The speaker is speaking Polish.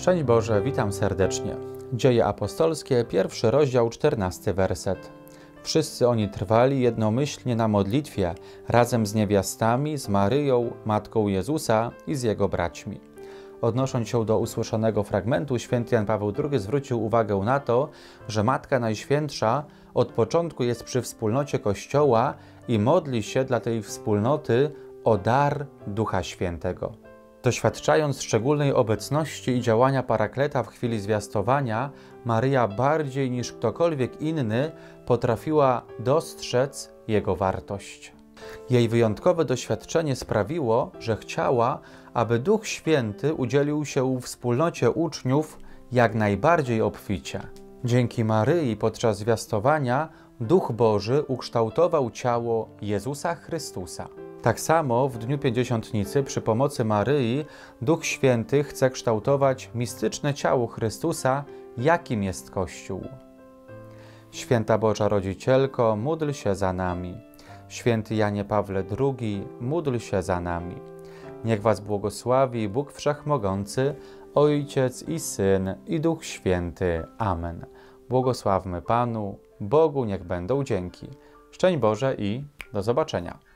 Szczęść Boże, witam serdecznie. Dzieje apostolskie, pierwszy rozdział, czternasty werset. Wszyscy oni trwali jednomyślnie na modlitwie, razem z niewiastami, z Maryją, matką Jezusa i z jego braćmi. Odnosząc się do usłyszanego fragmentu, święty Jan Paweł II zwrócił uwagę na to, że Matka Najświętsza od początku jest przy wspólnocie Kościoła i modli się dla tej wspólnoty o dar Ducha Świętego. Doświadczając szczególnej obecności i działania Parakleta w chwili zwiastowania, Maryja bardziej niż ktokolwiek inny potrafiła dostrzec jego wartość. Jej wyjątkowe doświadczenie sprawiło, że chciała, aby Duch Święty udzielił się wspólnocie uczniów jak najbardziej obficie. Dzięki Maryi podczas zwiastowania Duch Boży ukształtował ciało Jezusa Chrystusa. Tak samo w Dniu Pięćdziesiątnicy przy pomocy Maryi Duch Święty chce kształtować mistyczne ciało Chrystusa, jakim jest Kościół. Święta Boża Rodzicielko, módl się za nami. Święty Janie Pawle II, módl się za nami. Niech Was błogosławi Bóg Wszechmogący, Ojciec i Syn i Duch Święty. Amen. Błogosławmy Panu, Bogu niech będą dzięki. Szczęść Boże i do zobaczenia.